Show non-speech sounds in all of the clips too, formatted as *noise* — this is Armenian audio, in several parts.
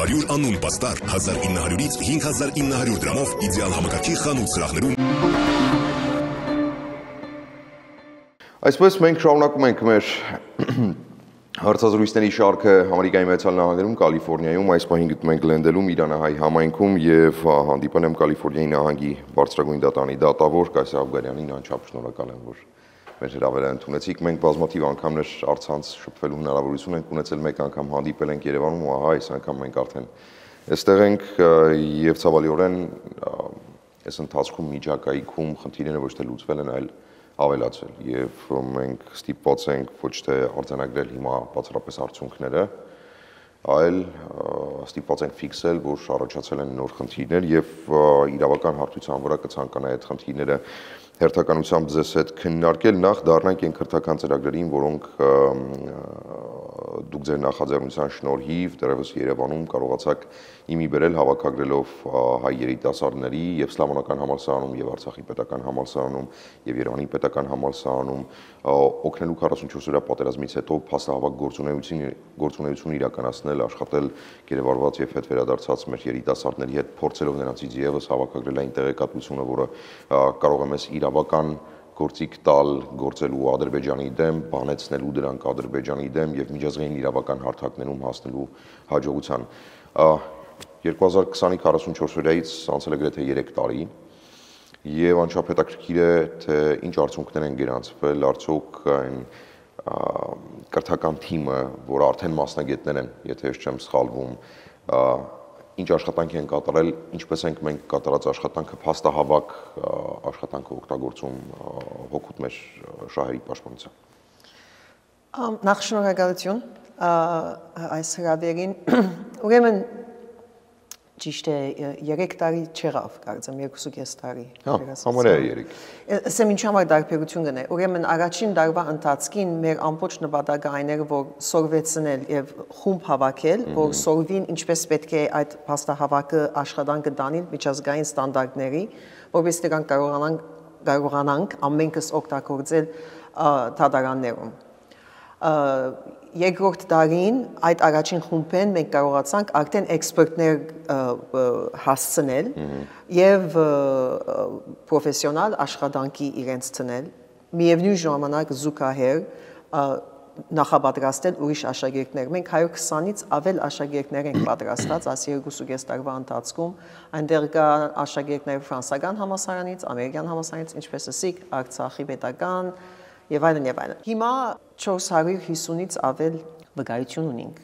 100 անուն պաստար 1900-ից 5900 դրամով իդեալ համակարգի խանութ սրահներում Այսպես մենք շարունակում ենք մեր հարցազրույցների շարքը Ամերիկայի Մեծալ նահանգներում, Կալիֆոռնիայում, այս պահին գտնում ենք Գլենդելում, Իրանահայ համայնքում եւ հանդիպել եմ Կալիֆոռնիայի նահանգի բարձրագույն դատանի դատավոր Կասի Աբգարյանին, անչափ շնորհակալ եմ, որ մեր հրավերը ընդունեցիք։ Մենք բազմաթիվ անգամներ արցանց շփվելու հնարավորություն ենք ունեցել, մեկ անգամ հանդիպել ենք Երևանում ու ահա այս անգամ մենք արդեն այստեղ ենք եւ ցավալիորեն այս ընթացքում միջակայքում խնդիրները ոչ թե լուծվել են, այլ ավելացել եւ մենք ստիպված ենք ոչ թե արձանագրել հիմա բացառապես արդյունքները, այլ ստիպված ենք ֆիքսել, որ առաջացել են նոր խնդիրներ եւ իրավական հարթության վրա կցանկանա այդ խնդիրները հերթականությամբ ձեզ հետ քննարկել նախ դառնանք այն քրթական ծրագրերին, որոնք դուք ձեր նախաձեռնության շնորհիվ դեռևս Երևանում կարողացաք իմի բերել հավաքագրելով հայ երիտասարդների եւ Սլավոնական համալսարանում եւ Արցախի պետական համալսարանում եւ Երևանի պետական համալսարանում օգնելու 44-օրյա պատերազմից հետո փաստահավաք գործունեություն գործունեություն իրականացնել, աշխատել գերեվարված եւ հետ վերադարձած մեր երիտասարդների հետ, փորձելով նրանցից եւս հավաքագրել այն տեղեկատվությունը, որը կարող է մեզ իրավական գործիք տալ գործելու Ադրբեջանի դեմ, բանեցնելու դրանք Ադրբեջանի դեմ եւ միջազգային իրավական հարթակներում հասնելու հաջողության։ 2020-ի 44-օրյայից անցել է գրեթե 3 տարի եւ անչափ հետաքրքիր է թե ինչ արդյունքներ են գրանցվել, արդյոք այն կրթական թիմը, որ արդեն մասնագետներ են, եթե ես չեմ սխալվում, ինչ աշխատանք են կատարել, ինչպես ենք մենք կատարած աշխատանքը փաստահավաք աշխատանքը օգտագործում հոգուտ մեր շահերի պաշտպանության։ Նախ շնորհակալություն այս հրավերին։ Ուրեմն ճիշտ է 3 տարի չեղավ, կարծեմ 2.5 տարի։ Հա, համարյա 3։ Ասեմ ինչ համար դարբերություն գնե։ Ուրեմն առաջին դարվա ընթացքին մեր ամբողջ նպատակը այն էր, որ սորվեցնել եւ խումբ հավաքել, որ սորվին ինչպես պետք է այդ փաստահավաքը աշխատանքը տանին միջազգային ստանդարտների, որովհետեւ դրանք կարողանանք կարողանանք ամենքս օգտագործել թադարաններում երկրորդ տարին այդ առաջին խումբեն մենք կարողացանք արդեն էքսպերտներ հասցնել եւ պրոֆեսիոնալ աշխատանքի իրենց ցնել միևնույն ժամանակ զուգահեռ նախապատրաստել ուրիշ աշակերտներ։ Մենք 120-ից ավել աշակերտներ ենք պատրաստած այս 2.5 տարվա ընթացքում։ Այնտեղ կա աշակերտներ ֆրանսական համալսարանից, ամերիկյան համալսարանից, ինչպես ասիկ, Արցախի պետական, եւ այլն եւ այլն։ Հիմա 450-ից ավել վկայություն ունենք։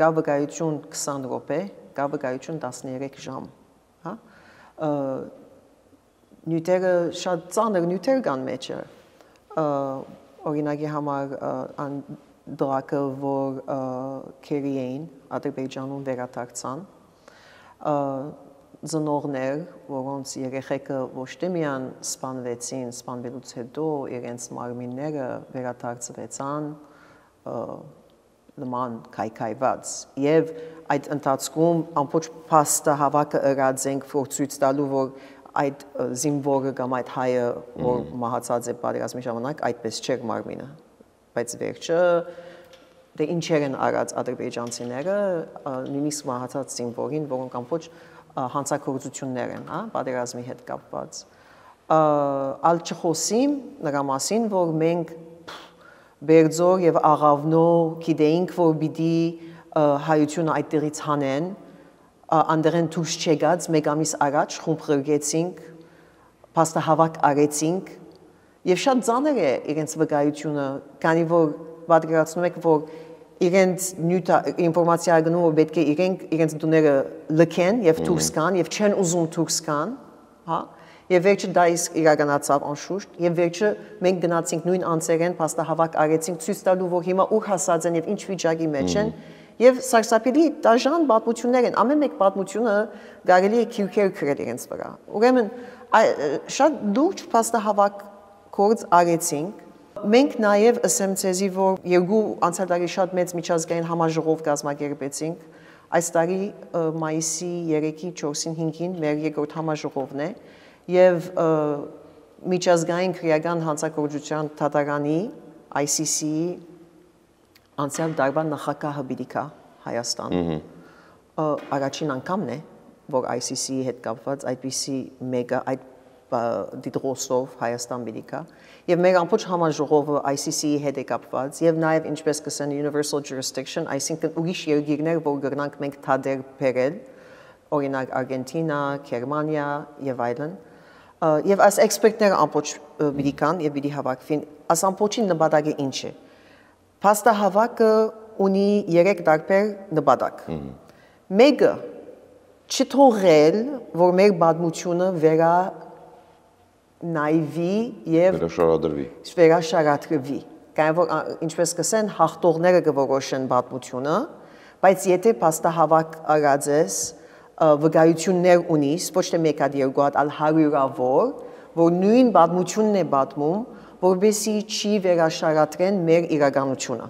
Գա վկայություն 20 րոպե, գա վկայություն 13 ժամ, հա։ Նյութերը շատ ծանր նյութեր կան մեջը։ Օրինակի համար ան դրակը, որ քերի էին Ադրբեջանում վերադարձան, ծնողներ, որոնց երեխեքը ոչ թե միան սպանվեցին, սպանվելուց հետո իրենց մարմինները վերադարձվեցան նման քայքայված եւ այդ ընթացքում ամբողջ փաստը հավաքը ըրած ենք փորձույց տալու որ այդ զինվորը կամ այդ հայը որ մահացած է պատերազմի ժամանակ այդպես չէր մարմինը բայց վերջը դե ինչեր են արած ադրբեջանցիները նույնիսկ մահացած զինվորին որոնք ամբողջ հանցակործություններ են, հա, պատերազմի հետ կապված։ Ալ չխոսիմ նրա մասին, որ մենք Բերձոր եւ Աղավնո գիտեինք, որ պիտի հայությունը այդտեղից հանեն, անդերեն դուրս չեկած մեկ ամիս առաջ խումբ ղրգեցինք, փաստահավաք արեցինք եւ շատ ծանր է իրենց վկայությունը, քանի որ պատկերացնում եք, որ իրենց նյութա ինֆորմացիա գնում որ պետք է իրենք իրենց դուները լքեն եւ դուրս գան եւ չեն ուզում դուրս գան, հա? Եվ վերջը դա իսկ իրականացավ անշուշտ, եւ վերջը մենք գնացինք նույն անձերեն փաստահավաք արեցինք ցույց տալու որ հիմա ուր հասած են եւ ինչ վիճակի մեջ են եւ սարսափելի դաժան պատմություններ են ամեն մեկ պատմությունը կարելի է քյուրքեր գրել իրենց վրա ուրեմն շատ լուրջ փաստահավաք կորց արեցինք Մենք նաև ասեմ ցեզի, որ երկու անցյալ տարի շատ մեծ միջազգային համաժողով կազմակերպեցինք։ Այս տարի մայիսի 3-ի 4-ին 5-ին մեր երկրորդ համաժողովն է եւ միջազգային քրեական հանցագործության թատարանի ICC-ի անցյալ տարվա նախագահը բիդիկա Հայաստան։ առաջին անգամն է, որ ICC-ի հետ կապված այդպիսի մեգա այդ դիդրոսով Հայաստան միտիկա եւ մեր ամբողջ համաժողովը ICC-ի հետ է կապված եւ նաեւ ինչպես կսեն universal jurisdiction, այսինքն ուրիշ երկիրներ, որ գրնանք մենք թադեր բերել, օրինակ Արգենտինա, Գերմանիա եւ այլն, եւ այս էքսպերտները ամբողջ ը, պիտի կան եւ պիտի հավաքվին, աս ամբողջի նպատակը ինչ է։ Փաստահավաքը ունի 3 տարբեր նպատակ։ Մեկը չթողել, որ մեր պատմությունը վերա նայվի եւ Վերաշարադրվի։ վերաշարադրվի։ Կան որ ա, ինչպես կսեն հաղթողները կորոշեն պատմությունը, բայց եթե փաստահավաք արածես վկայություններ ունիս, ոչ թե մեկ հատ երկու հատ, այլ հարյուրավոր, որ նույն պատմությունն է պատմում, որովհետեւ չի վերաշարադրեն մեր իրականությունը։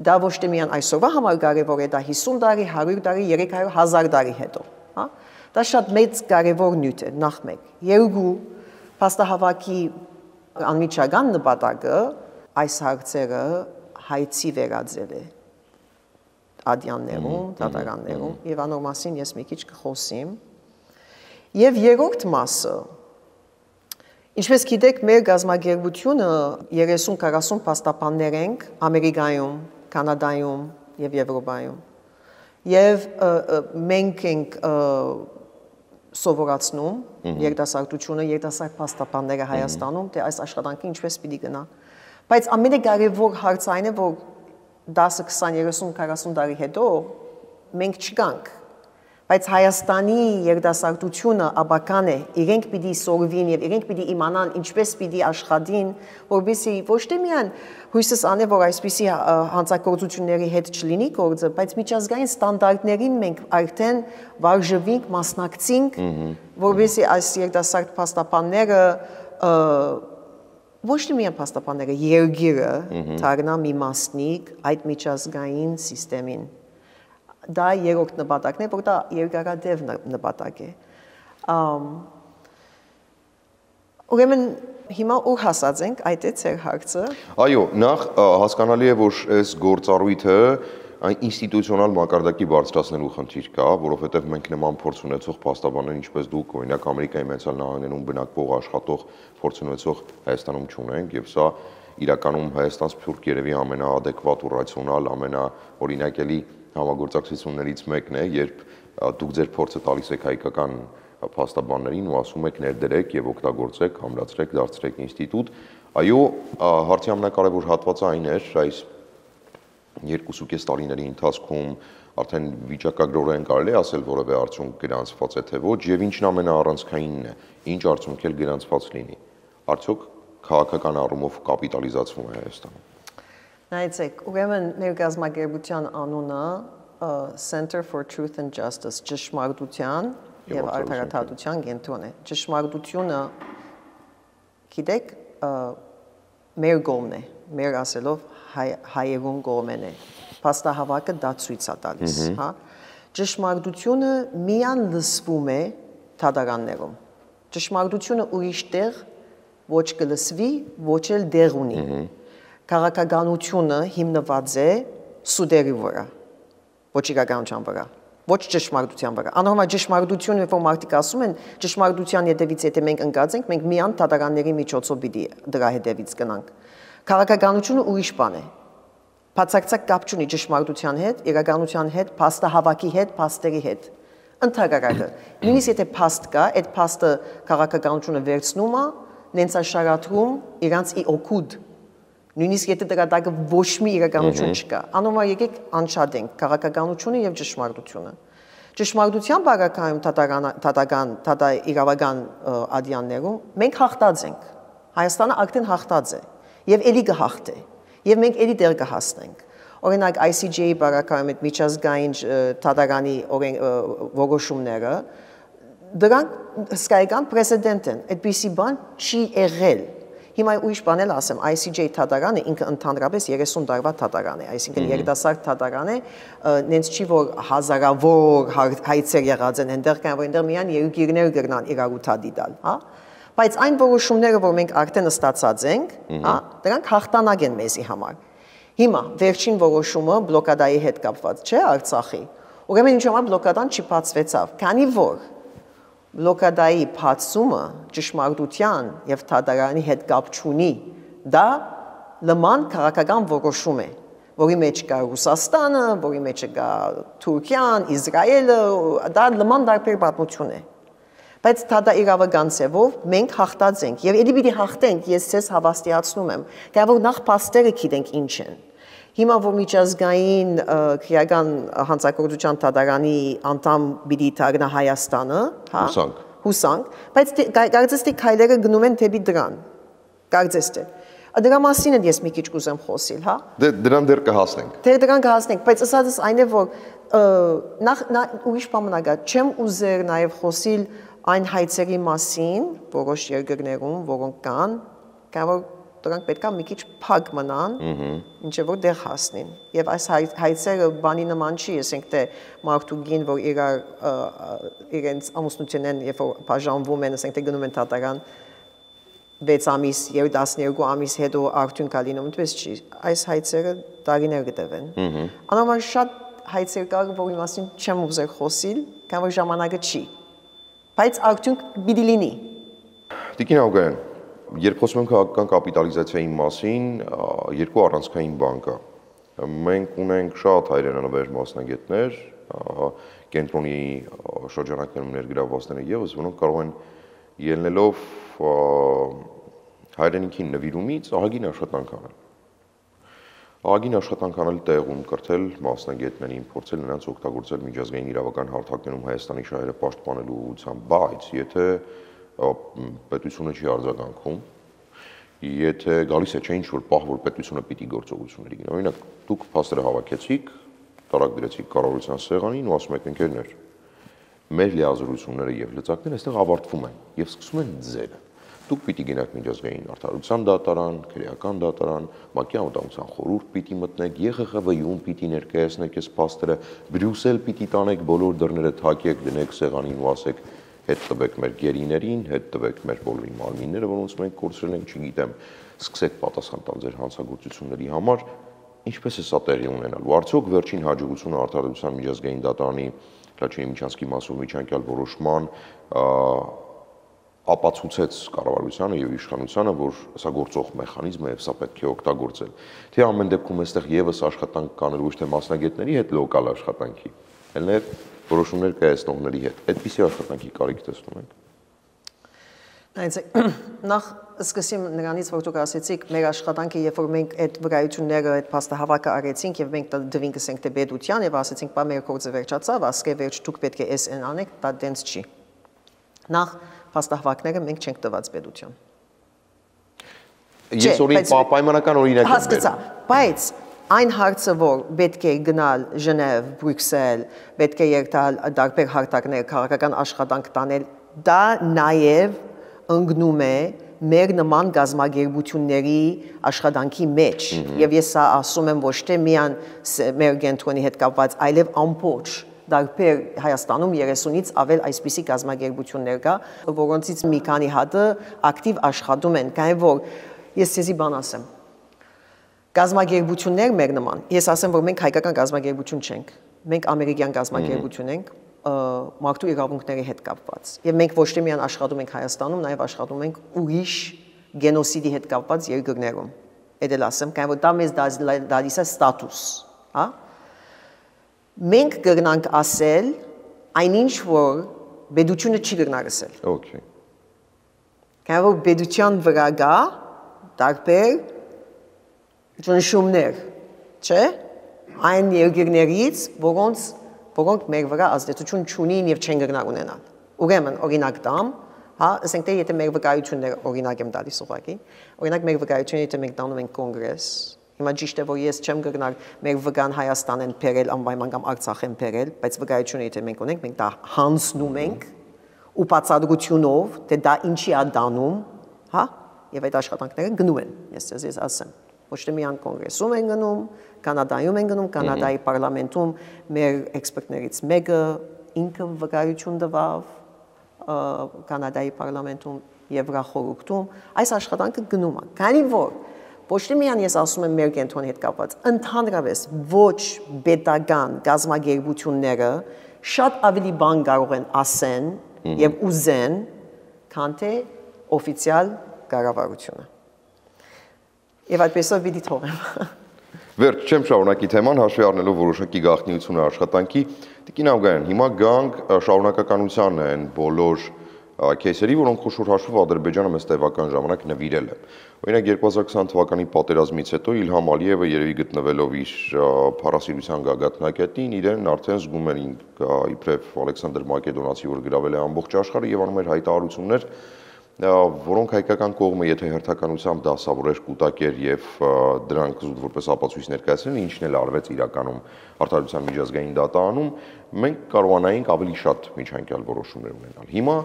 Դա ոչ թե միայն այսօրվա համար կարևոր է, դա 50 տարի, 100 տարի, 300, 1000 տարի հետո, հա? Դա շատ մեծ կարևոր նյութ է, նախ մեկ։ Երկու փաստահավաքի անմիջական նպատակը այս հարցերը հայցի վերածել է ադյաններում, դատարաններում եւ անոր մասին ես մի քիչ կխոսիմ։ Եվ երրորդ մասը Ինչպես գիտեք, մեր գազագերբությունը 30-40 փաստաբաններ ենք Ամերիկայում, Կանադայում եւ Եվրոպայում։ Եվ մենք ենք ը, սովորացնում երիտասարդությունը, երիտասարդ փաստաբանները Հայաստանում, թե այս աշխատանքը ինչպես պիտի գնա։ Բայց ամենակարևոր հարցը այն է, որ 10, 20, 30, 40 տարի հետո մենք չգանք բայց Հայաստանի երիտասարդությունը աբական է, իրենք պիտի սորվին եւ իրենք պիտի իմանան ինչպես պիտի աշխատին, որովհետեւ ոչ թե միան հույսս անե որ այսպիսի ա, հանցագործությունների հետ չլինի գործը, բայց միջազգային ստանդարտներին մենք արդեն վարժվինք, մասնակցինք, որովհետեւ այս երիտասարդ փաստաբանները ոչ թե միայն փաստաբանները, երգիրը դառնա մի մասնիկ այդ միջազգային համակարգին դա երրորդ նպատակն է, որ դա երկարադեպ նպատակ է։ Ամ Ուրեմն հիմա ուր հասած ենք, այդ է ցեր հարցը։ Այո, նախ հասկանալի է, որ այս գործառույթը այն ինստիտուցիոնալ մակարդակի բարձրացնելու խնդիր կա, որովհետև մենք նման փորձ ունեցող փաստաբաններ, ինչպես դուք, օրինակ Ամերիկայի Միացյալ Նահանգներում բնակվող աշխատող փորձ ունեցող Հայաստանում չունենք, եւ սա իրականում Հայաստան սփյուռք երևի ամենաադեկվատ ու ռացիոնալ, ամենաօրինակելի համագործակցություններից մեկն է, երբ դուք ձեր փորձը տալիս եք հայկական փաստաբաններին ու ասում եք ներդրեք եւ օգտագործեք, համրացրեք, դարձրեք ինստիտուտ։ Այո, հարցի ամենակարևոր հատվածը այն էր, այս երկուսուկես տարիների ընթացքում արդեն վիճակագրորեն կարելի է ասել որևէ արդյունք գրանցված է թե ոչ եւ ինչն ամենաառանցքայինն է ինչ արդյունք էլ գրանցված լինի արդյոք քաղաքական առումով կապիտալիզացվում է Հայաստանում Նայեցեք, ուրեմն մեր գազագերբության անունը Center for Truth and Justice ճշմարտության եւ արդարադատության կենտրոն է։ Ճշմարտությունը գիտեք, մեր գոմն է, մեր ասելով հայ, հայերուն գոմեն է։ Փաստահավաքը դա ցույց է տալիս, հա։ Ճշմարտությունը միան լսվում է թադարաններում։ Ճշմարտությունը ուրիշ տեղ ոչ կլսվի, ոչ էլ դեղ ունի։ Քաղաքականությունը հիմնված է սուդերի վրա, ոչ իրականության վրա, ոչ ճշմարտության վրա։ Անորմալ ճշմարտությունը, որ մարդիկ ասում են, ճշմարտության հետևից եթե մենք ընկած ենք, մենք միան թադարանների միջոցով պիտի դրա հետևից գնանք։ Քաղաքականությունը ուրիշ բան է։ Բացարձակ կապ չունի ճշմարտության հետ, իրականության հետ, փաստահավաքի հետ, փաստերի հետ։ Ընթագարակը։ Նույնիսկ եթե փաստ կա, այդ փաստը քաղաքականությունը վերցնում է, նենցաշարադրում իրանց ի օգուտ Նույնիսկ եթե դրա տակը ոչ մի իրականություն չկա։ Անոմալ եկեք անշատենք քաղաքականությունը եւ ճշմարտությունը։ Ճշմարտության բաղակայում թատական թատական թատա իրավական ադյաններում մենք հաղթած ենք։ Հայաստանը արդեն հաղթած է եւ ելի կհաղթե։ Եւ մենք ելի դեր կհասնենք։ Օրինակ ICJ-ի բաղակայում այդ միջազգային թատականի օրեն ը, որոշումները դրանք հսկայական պրեսեդենտ են։ Այդպիսի բան չի եղել։ Հիմա ուրիշ բան էլ ասեմ, ICJ թատարանը ինքը ընդհանրապես 30 տարվա թատարան է, այսինքն երիտասարդ թատարան է, նենց չի որ հազարավոր հա- հայցեր եղած են այնտեղ կան, որ այնտեղ միան երկիրներ կգնան իրարութադի տալ, հա? Բայց այն որոշումները, որ մենք արդեն ստացած ենք, հա, դրանք հաղթանակ են մեզի համար։ Հիմա վերջին որոշումը բլոկադայի հետ կապված չէ Արցախի։ Ուրեմն ինչ համար բլոկադան չփածվեցավ։ Քանի որ բլոկադայի փածումը ճշմարտության եւ թադարանի հետ կապ չունի, դա լման քաղաքական որոշում է որի մեջ կա Ռուսաստանը, որի մեջ կա Թուրքիան, Իսրայելը, դա նման դարբեր պատմություն է։ Բայց դա իրավական ձևով մենք հաղթած ենք եւ ելի պիտի հաղթենք, ես ցես հավաստիացնում եմ։ Դա որ նախ փաստերը գիտենք ինչ են։ Հիմա որ միջազգային քրեական հանցագործության դատարանի անդամ պիտի դառնա Հայաստանը, հա։ Հուսանք։ Հուսանք, բայց կարծես թե քայլերը գնում են դեպի դրան։ Կարծես թե։ Դրա մասին եմ ես մի քիչ կուզեմ խոսել, հա։ Դե դրան դեռ կհասնենք։ Դե դրան կհասնենք, բայց ասածս այն է, որ նախ ուրիշ բան կա, չեմ ուզեր նաև խոսել այն հայցերի մասին, որոշ երկրներում, որոնք կան, կարող դրանք պետքա մի քիչ փակ մնան, ինչեւ որ դեղ հասնին։ Եվ այս հայցերը բանի նման չի, ասենք թե մարդուգին, որ իրար իրենց ամուսնությունեն, երբ որ բաժանվում են, ասենք թե գնում են տատարան, 6 ամիս, 12 ամիս հետո արդյուն կա լինում, այդպես չի։ Այս հայցերը տարիներ կտևեն։ Անորոշ շատ հայցեր կար, որի մասին չեմ ուզեր խոսիլ, կամ որ ժամանակը չի բայց արդյունք պիտի լինի։ Տիկին Աղգայան, երբ խոսում ենք քաղաքական կապիտալիզացիայի մասին, երկու առանցքային բան կա։ Մենք ունենք շատ հայրենանվեր մասնագետներ, կենտրոնի շրջանակներում ներգրավվածները եւս, որոնք կարող են ելնելով հայրենիքին նվիրումից ահագին աշխատանք անել ագին աշխատանք անել տեղում, կրթել մասնագետներին, փորձել նրանց օգտագործել միջազգային իրավական հարթակներում Հայաստանի շահերը պաշտպանելու ուղղությամբ, բայց եթե պետությունը չի արձագանքում, եթե գալիս է չէ ինչ որ պահ, որ պետությունը պիտի գործողությունների գնա։ Օրինակ, դուք փաստերը հավաքեցիք, տարակ դրեցիք կառավարության սեղանին ու ասում եք ընկերներ, մեր լիազորությունները եւ լծակները այստեղ ավարտվում են եւ սկսում են ձերը դուք պիտի գնաք միջազգային արդարության դատարան, քրեական դատարան, ՄԱԿ-ի անվտանգության խորհուրդ պիտի մտնեք, ԵԽԽՎ-ում պիտի ներկայացնեք այս փաստերը, Բրյուսել պիտի տանեք բոլոր դռները թակեք, դնեք սեղանին ու ասեք հետ տվեք մեր գերիներին, հետ տվեք մեր բոլորի մարմինները, որոնց մենք կորցրել ենք, չգիտեմ, սկսեք պատասխան տալ ձեր հանցագործությունների համար, ինչպես է սա տեղի ունենալու։ Արդյոք վերջին հաջողությունը արդարության միջազգային դատարանի Լաչինի Միչանսկի մասով միջանկյալ որոշման ապացուցեց կառավարությանը եւ իշխանությանը, որ սա գործող մեխանիզմ է եւ սա պետք է օգտագործել։ Թե ամեն դեպքում այստեղ եւս աշխատանք կանել ոչ թե մասնագետների հետ լոկալ աշխատանքի, այլև որոշումներ կայացնողների հետ։ Այդպիսի աշխատանքի կարիք տեսնում եք։ Այնց *clears throat* նախ սկսեմ նրանից, որ դուք ասեցիք, մեր աշխատանքը, երբ որ մենք այդ վկայությունները, այդ փաստահավաքը արեցինք եւ մենք դվինք ասենք թե բեդության եւ ասեցինք, բա մեր գործը վերջացավ, ասկե վերջ դուք պետք է են անեք, դա դենց չի։ Նախ փաստահավաքները մենք չենք տված պետություն։ Ես օրինակ պայմանական օրինակ եմ հասկացա, բայց այն հարցը, որ պետք է գնալ Ժնև, Բրյուսել, պետք է երթալ դարբեր հարթակներ, քաղաքական աշխատանք տանել, դա նաև ընկնում է մեր նման գազագերբությունների աշխատանքի մեջ եւ ես սա ասում եմ ոչ թե միան մեր գենտրոնի հետ կապված այլև ամբողջ դարբեր Հայաստանում 30-ից ավել այսպիսի գազագերբություններ կա, որոնցից մի քանի հատը ակտիվ աշխատում են, կային որ ես ցեզի բան ասեմ։ Գազագերբություններ մեր նման։ Ես ասեմ, որ մենք հայկական գազագերբություն չենք։ Մենք ամերիկյան գազագերբություն ենք մարդու իրավունքների հետ կապված։ Եվ մենք ոչ թե միան աշխատում ենք Հայաստանում, նաև աշխատում ենք ուրիշ գենոսիդի հետ կապված երկրներում։ Այդ էլ ասեմ, կան որ դա մեզ դալիս է ստատուս, հա? մենք կգնանք ասել այնինչ որ բեդությունը չի գնար ասել։ Okay։ Կարող որ բեդության վրա գա տարբեր ճնշումներ, չէ՞։ Այն երկրներից, որոնց որոնք մեր վրա ազդեցություն չունին եւ չեն գնար ունենալ։ Ուրեմն օրինակ տամ, հա, ասենք թե եթե մեր վկայությունները օրինակ եմ տալիս ուղղակի, օրինակ մեր վկայությունը եթե մենք տանում ենք կոնգրես, Հիմա ճիշտ է, որ ես չեմ գնալ մեր վգան Հայաստան են բերել անպայման կամ Արցախ են բերել, բայց վկայությունը եթե մենք ունենք, մենք դա հանցնում ենք ու բացադրությունով, թե դա ինչի է դանում, հա? Եվ այդ աշխատանքները գնում են, ես ես ասեմ։ Ոչ թե միան կոնգրեսում են գնում, Կանադայում են գնում, Կանադայի պարլամենտում մեր էքսպերտներից մեկը ինքը վկայություն տվավ Կանադայի պարլամենտում Եվրախորհուրդում այս աշխատանքը գնում է։ Քանի որ ոչ թե միայն ես ասում եմ մեր կենտրոնի հետ կապված, ընդհանրապես ոչ պետական գազམ་ագերբությունները շատ ավելի բան կարող են ասեն եւ ուզեն, քան թե օֆիցիալ կառավարությունը։ Եվ այդպեսով պիտի թողեմ։ *laughs* Վերջ չեմ շարունակի թեման հաշվի առնելով որոշակի գաղտնիությունը աշխատանքի։ Տիկին Աղգայան, հիմա գանք շարունակականության են բոլոր քեյսերի, որոնք խոշոր հաշվով Ադրբեջանը մեծ տևական ժամանակ նվիրել է։ Օրինակ 2020 թվականի պատերազմից հետո Իլհամ Ալիևը երևի գտնվելով իր փառասիրության գագաթնակետին, իրեն արդեն զգում էր իբրև Ալեքսանդր Մակեդոնացի, որ գրավել է ամբողջ աշխարհը եւ անում էր հայտարարություններ, որոնք հայկական կողմը եթե հերթականությամբ դասավորեր կուտակեր եւ դրանք զուտ որպես ապացույց ներկայացնել, ինչն էլ արվեց իրականում արտադրության միջազգային դատանում, մենք կարողանայինք ավելի շատ միջանկյալ որոշումներ ունենալ։ Հիմա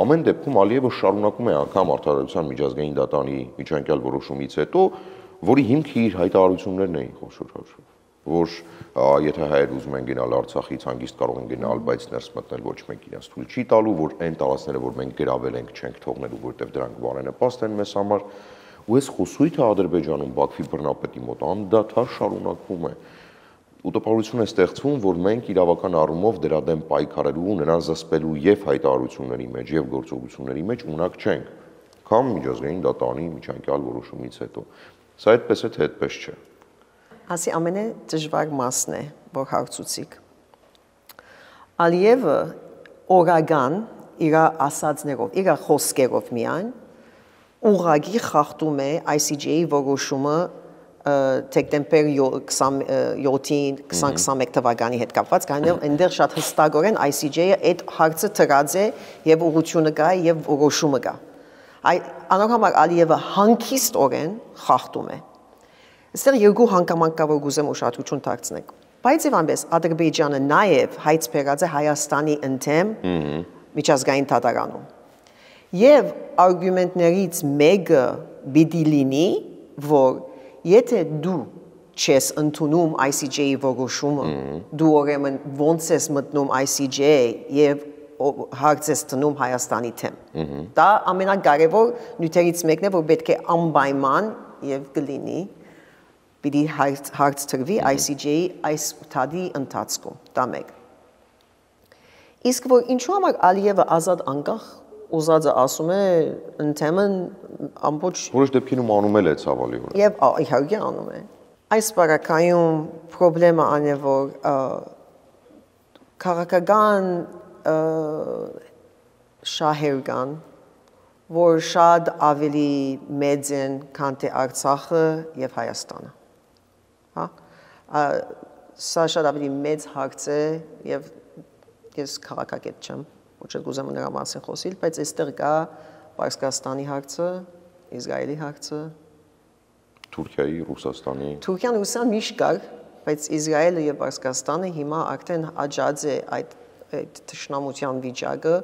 ամեն դեպքում Ալիևը շարունակում է անգամ արտադրության միջազգային դատանի միջանկյալ որոշումից հետո, որի հիմքը իր հայտարարություններն էին խոշոր հաշվով որ եթե հայեր ուզում են գնալ Արցախից հանգիստ կարող են գնալ, բայց ներս մտնել ոչ մեկ իրենց թույլ չի տալու, որ այն տարածքները, որ մենք գրավել ենք, չենք թողնելու, որտեղ դրանք բարենպաստ են մեզ համար։ Ու այս խոսույթը Ադրբեջանում Բաքվի բռնապետի մոտ անդադար շարունակվում է ուտոպարություն է ստեղծվում, որ մենք իրավական առումով դրա դեմ պայքարելու, նրան զսպելու եւ հայտարարությունների մեջ եւ գործողությունների մեջ ունակ չենք։ Կամ միջազգային դատանի միջանկյալ որոշումից հետո։ Սա այդպես է թե այդպես չէ ասի ամենը դժվար մասն է, որ հարցուցիկ։ Ալիևը օրագան իր ասածներով, իր խոսքերով միայն ուղագի խախտում է ICJ-ի որոշումը դեկտեմբեր 27-ին 2021 թվականի հետ կապված, կանել այնտեղ շատ հստակորեն ICJ-ը այդ հարցը թրած է եւ ուղղությունը կա եւ որոշումը կա։ Այ անորոք Ալիևը հանկիստորեն խախտում է Այստեղ երկու հանգամանքավոր գուզեմ ուշադրություն դարձնեք։ Բայց եւ այնպես Ադրբեջանը նաեւ հայց բերած է Հայաստանի ընդեմ միջազգային դատարանում։ Եվ արգումենտներից մեկը բիդի լինի, որ եթե դու չես ընդունում ICJ-ի որոշումը, դու ուրեմն ոնց ես մտնում ICJ եւ հարց ես տնում Հայաստանի թեմ։ Դա ամենակարևոր նյութերից մեկն է, որ պետք է անպայման եւ կլինի պիտի հարց տրվի ICJ-ի այս թադի ընթացքում, դա մեկ։ Իսկ որ ինչու համար Ալիևը ազատ անկախ ուզածը ասում է ընդհանրեն ամբողջ որոշ դեպքերում անում էլ է ցավալի որ Եվ իհարկե անում է։ Այս բարակայում խնդրեմը անը որ քաղաքական շահեր կան որ շատ ավելի մեծ են քան թե Արցախը եւ Հայաստանը հա սա շատ ավելի մեծ հարց է եւ ես քաղաքագետ չեմ ոչ էլ կուզեմ նրա մասին խոսել բայց այստեղ կա Պարսկաստանի հարցը Իսրայելի հարցը Թուրքիայի, Ռուսաստանի Թուրքիան Ռուսաստան միշտ կար բայց Իսրայելը եւ Պարսկաստանը հիմա արդեն աջած է այդ այդ ճշնամության վիճակը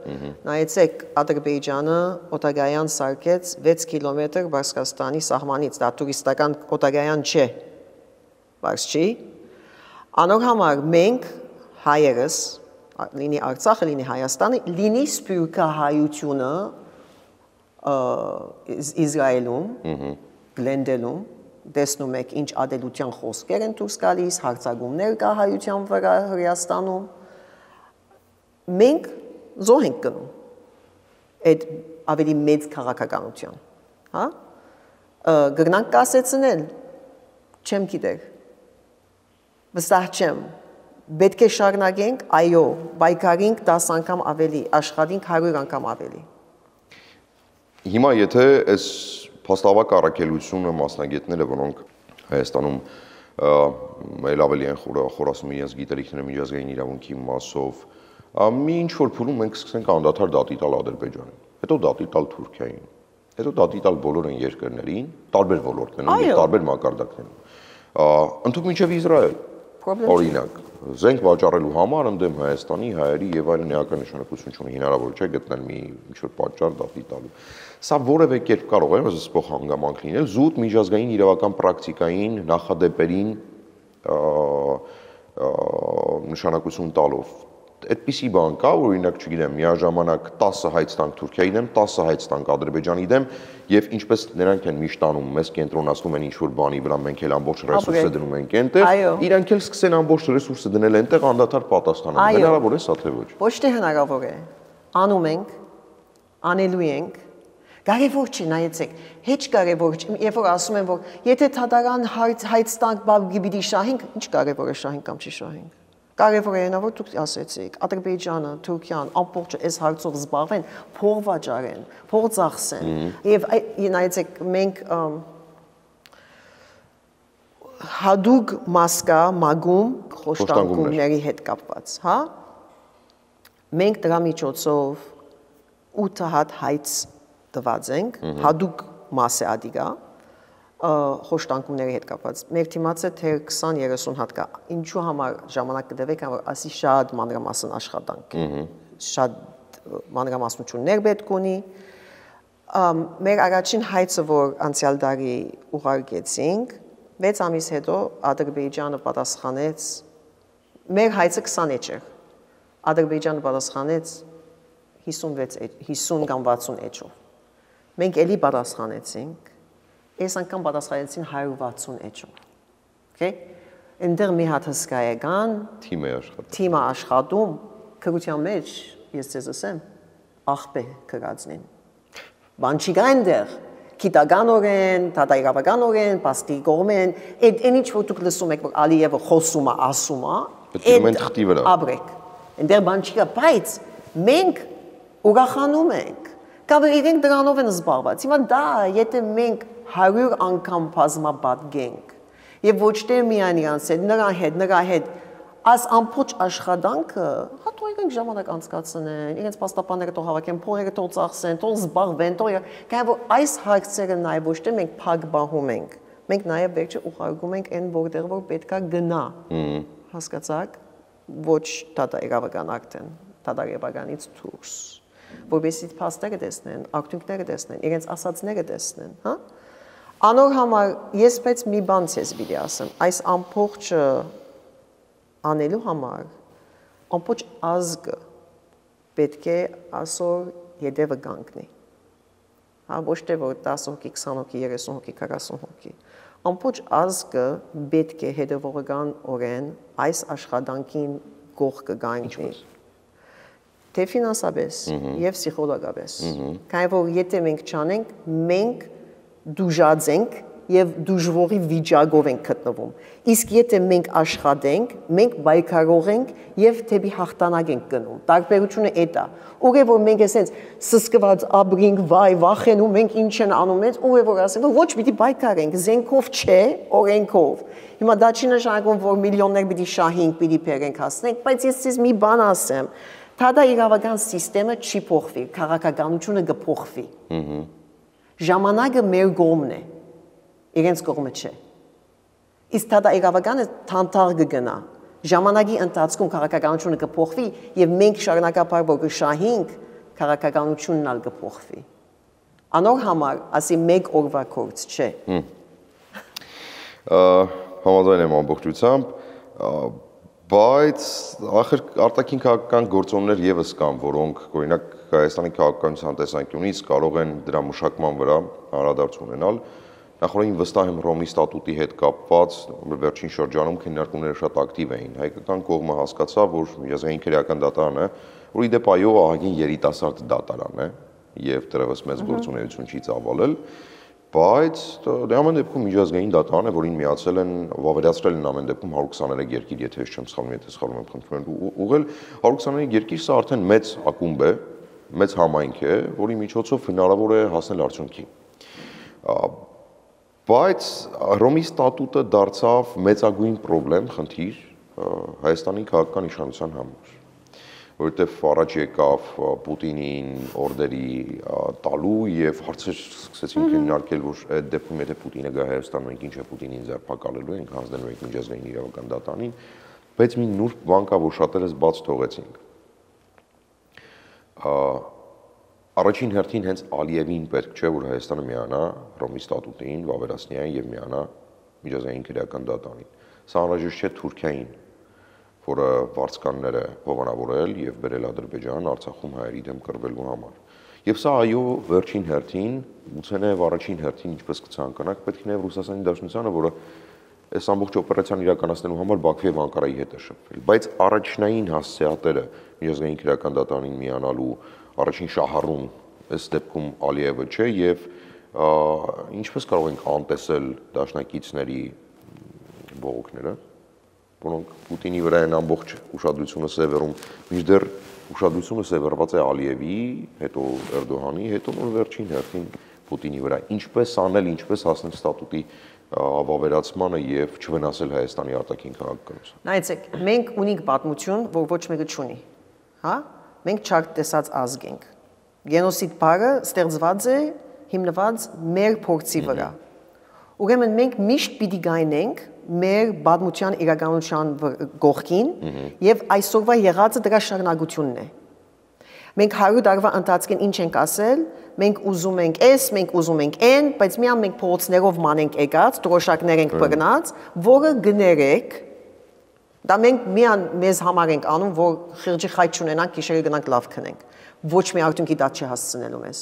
նայեցեք Ադրբեջանը օտագայան սարքեց 6 կիլոմետր Պարսկաստանի սահմանից դա տուրիստական օտագայան չէ բայց չի անոր համար մենք հայերս լինի Արցախը, լինի Հայաստանը, լինի սփյուռքահայությունը Իսրայելում, Գլենդելում տեսնում եք ինչ ադելության խոսքեր են դուրս գալիս, հարցագումներ կա հայության վրա Հրեաստանում։ Մենք զոհ ենք գնում այդ ավելի մեծ քաղաքականության, հա? Գրնանք կասեցնել, չեմ գիտեր վստահ չեմ պետք է շարունակենք այո բայկարինք 10 անգամ ավելի աշխատենք 100 անգամ ավելի հիմա եթե այս փաստավակ առաքելությունը մասնագետները որոնք Հայաստանում այլ ավելի են խորասում իրենց գիտելիքները միջազգային իրավունքի մասով մի ինչ որ փուլում մենք սկսենք անդադար դատի տալ Ադրբեջանին հետո դատի տալ Թուրքիային հետո դատի տալ բոլոր այն երկրներին տարբեր ոլորտներում տարբեր մակարդակներում ընդհանուր միջև Իսրայել Օրինակ, զենք վաճառելու համար ընդդեմ Հայաստանի, հայերի եւ այլն էական նշանակություն չունի, հնարավոր չէ գտնել մի ինչ որ պատճառ դատի տալու։ Սա որևէ կերպ կարող է զսպող հանգամանք լինել զուտ միջազգային իրավական պրակտիկային նախադեպերին նշանակություն տալով այդպիսի բան կա, որ օրինակ, չգիտեմ, միաժամանակ 10 հայց տանք Թուրքիայի դեմ, 10 հայց տանք Ադրբեջանի դեմ, եւ ինչպես նրանք են միշտ անում, մեզ կենտրոնացնում են ինչ որ բանի վրա, մենք էլ ամբողջ ռեսուրսը դնում ենք այնտեղ, իրանք էլ սկսեն ամբողջ ռեսուրսը դնել այնտեղ անդադար պատասխանել։ Հնարավոր է սա թե ոչ։ Ոչ թե հնարավոր է։ Անում ենք, անելու ենք, Կարևոր չի, նայեցեք, հեչ կարևոր չի, երբ որ ասում են, որ եթե թադարան հայց տանք բավ գիբիդի շահինք, ինչ կարևոր է շահինք կամ չի շահինք։ Կարևոր է նա որ դուք ասեցիք, Ադրբեջանը, Թուրքիան ամբողջը այս հարցով զբաղվեն, փող վաճառեն, փող ծախսեն։ Եվ նայեցեք, մենք հadoop մասկա մագում խոշտանգումների հետ կապված, հա? Մենք դրա միջոցով 8 հատ հայց տված ենք, հadoop մաս է ադիգա, խոշտանկումների հետ կապված։ Մեր թիմացը թե 20-30 հատ կա։ Ինչու համար ժամանակ կդվեք, որ ասի շատ մանրամասն աշխատանք։ Շատ մանրամասնություններ պետք ունի։ Մեր առաջին հայցը, որ անցյալ տարի ուղարկեցինք, 6 ամիս հետո Ադրբեջանը պատասխանեց մեր հայցը 20 էջ էր։ Ադրբեջանը պատասխանեց 56 50 կամ 60 էջով։ Մենք էլի պատասխանեցինք Այս անգամ պատասխանեցին 160 էջով։ Okay։ Այնտեղ մի հատ հսկա եկան, թիմը աշխատում։ Թիմը աշխատում, քրության մեջ ես ձեզ ասեմ, աղբե կրածնին։ Բան չի կա այնտեղ քիտականորեն, տատայրավականորեն, պաստի կողմեն, այդ այն ինչ որ դուք լսում եք, որ Ալիևը խոսում է, ասում է, այդ թղթի վրա։ Աբրեք։ Այնտեղ բան չի կա, բայց մենք ուրախանում ենք։ Կավեր իրենք դրանով են զբաղված։ Հիմա դա, եթե մենք 100 անգամ բազմապատկենք եւ ոչ թե միայն իրանց հետ, նրա հետ, նրա հետ աս ամբողջ աշխատանքը հատու իրենք ժամանակ անցկացնեն, իրենց պաստապանները թող հավաքեն, փողերը թող ծախսեն, թող զբաղվեն, թող կան որ այս հարցերը նաև ոչ թե մենք փակ բահում ենք, մենք նաև վերջը ուղարկում ենք այն որտեղ որ պետքա գնա։ Հասկացաք, ոչ տատա իրավական ակտեն, տատա իրավականից դուրս որովհետեւ փաստերը տեսնեն, ակտունքները տեսնեն, իրենց ասածները տեսնեն, հա? Անոր համար ես բայց մի բան ցես պիտի ասեմ, այս ամբողջը անելու համար ամբողջ ազգը պետք է ասոր յետևը կանգնի։ Հա ոչ թե որ 10 հոգի, 20 հոգի, 30 հոգի, 40 հոգի։ Ամբողջ ազգը պետք է հետևողական օրեն այս աշխատանքին կողքը գանքի թե ֆինանսապես եւ պսիխոլոգապես։ Քանի որ եթե մենք չանենք, մենք դուժած ենք եւ դուժվողի վիճակով ենք գտնվում։ Իսկ եթե մենք աշխատենք, մենք բայկարող ենք եւ թեպի հաղթանակ ենք գնում։ Տարբերությունը այդ է։ Ուղղե որ մենք էսենց սսկված աբրինք, վայ, վախենում ենք ինչ են անում ենք, ուղղե որ ասեմ, ոչ պիտի բայկարենք, զենքով չէ, օրենքով։ Հիմա դա չի նշանակում, որ միլիոններ պիտի շահենք, պիտի բերենք հասնենք, բայց ես ցեզ մի բան ասեմ։ Թադա իրավական համակարգը չի փոխվի, քաղաքականությունը կփոխվի։ Ահա Ժամանակը մեր կողմն է։ Իրենց կողմը չէ։ Իսկ դա իրավականը թանթար կգնա։ Ժամանակի ընթացքում քաղաքականությունը կփոխվի եւ մենք շարունակապար որ կշահենք քաղաքականությունն ալ կփոխվի։ Անոր համար ասի մեկ օրվա կորց չէ։ Համաձայն եմ ամբողջությամբ, բայց ախր արտաքին քաղաքական գործոններ եւս կան, որոնք օրինակ Հայաստանի քաղաքականության տեսանկյունից կարող են դրա մշակման վրա անդրադարձ ունենալ։ Նախորդին վստահ եմ Ռոմի ստատուտի հետ կապված վերջին շրջանում քննարկումները շատ ակտիվ էին։ Հայկական կողմը հասկացավ, որ միջազգային քրեական դատարանը, որ ի դեպ այո, ահագին երիտասարդ դատարան է եւ դեռևս մեծ գործունեություն չի ծավալել, բայց դե ամեն դեպքում միջազգային դատարան է, որին միացել են վավերացրել են ամեն դեպքում 123 երկիր, եթե ես չեմ սխալվում, եթե սխալվում եմ, խնդրում եմ ուղղել 123 երկիր, սա արդեն մեծ ակումբ է, մեծ համայնք է, որի միջոցով հնարավոր է հասնել արդյունքի։ Բայց Ռոմի ստատուտը դարձավ մեծագույն խնդրեմ, խնդիր Հայաստանի քաղաքական իշխանության համար որովհետև առաջ եկավ Պուտինին օրդերի տալու եւ հարցեր սկսեցին քննարկել, որ այդ դեպքում եթե Պուտինը գա Հայաստան, մենք ինչ է Պուտինին ձերբակալելու ենք, հանձնելու ենք միջազգային իրավական դատարանին, բայց մի նուրբ բան կա, որ շատերս բաց թողեցինք առաջին հերթին հենց Ալիևին պետք չէ որ Հայաստանը միանա Ռոմի ստատուտին, վավերացնի այն եւ միանա միջազգային քրեական դատարանին։ Սա անհրաժեշտ չէ Թուրքիային, որը վարձկանները հովանավորել եւ բերել Ադրբեջան Արցախում հայերի դեմ կռվելու համար։ Եվ սա այո, վերջին հերթին, գուցե նաև առաջին հերթին, ինչպես կցանկանաք, պետք է նաև Ռուսաստանի Դաշնությանը, որը այս ամբողջ օպերացիան իրականացնելու համար Բաքվի եւ Անկարայի հետ է շփվել։ Բայց առաջնային հասցեատերը միջազգային քրեական դատարանին միանալու առաջին շահառուն այս դեպքում Ալիևը չէ եւ ինչպես կարող ենք անտեսել դաշնակիցների բողոքները, որոնք Պուտինի վրա են ամբողջ ուշադրությունը սևեռում, մինչդեռ ուշադրությունը սևեռված է Ալիևի, հետո Էրդողանի, հետո նոր վերջին հերթին Պուտինի վրա։ Ինչպես անել, ինչպես հասնել ստատուտի ավավերացմանը եւ չվնասել Հայաստանի արտաքին քաղաքականությունը։ Նայեցեք, մենք ունենք պատմություն, որ ոչ մեկը չունի, հա? Մենք չարք տեսած ազգ ենք։ Գենոսիդ բառը ստեղծված է հիմնված մեր փորձի վրա։ Ուրեմն մենք միշտ պիտի գայնենք մեր բադմության իրականության գողքին եւ այսօրվա եղածը դրա շարունակությունն է։ Մենք 100 տարվա ընթացքին ինչ ենք ասել, մենք ուզում ենք այս, մենք ուզում ենք այն, բայց միայն մենք փողոցներով մանենք եկած, դրոշակներ ենք բռնած, որը գներեք Դա մենք միան մեզ համար ենք անում, որ խիղճի խայտ չունենանք, գիշերը գնանք լավ քնենք։ Ոչ մի արդյունքի դա չի հասցնելու մեզ։